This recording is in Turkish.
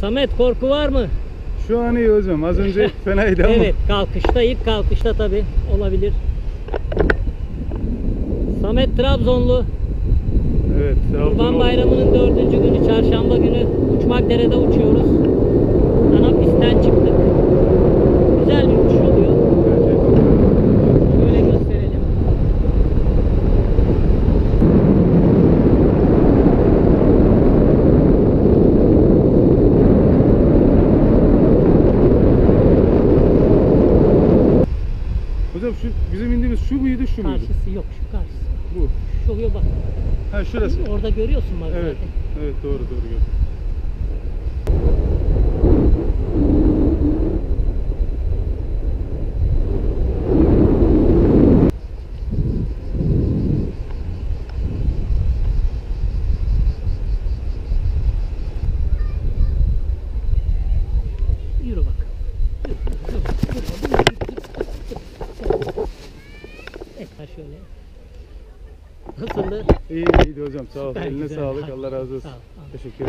Samet korku var mı? Şu an iyi hocam. Az önce fenaydı ama. Evet kalkışta ilk kalkışta tabi olabilir. Samet Trabzonlu. Evet. Trabzon Kurban. Bayramı'nın dördüncü günü çarşamba günü Uçmakdere'de uçuyoruz. Hocam şu bizim indiğimiz şu muydu şu muydu? Karşısı yok şu karşısı. Bu. Şu oluyor bak. Ha şurası. Orada görüyorsun bak Evet. zaten. Evet doğru doğru gördüm. Yürü bak. Evet şöyle. Nasıldı? İyi iyiydi hocam. Sağ ol. Süper, Eline güzel. sağlık. Allah razı olsun. Sağ ol, sağ ol. Teşekkür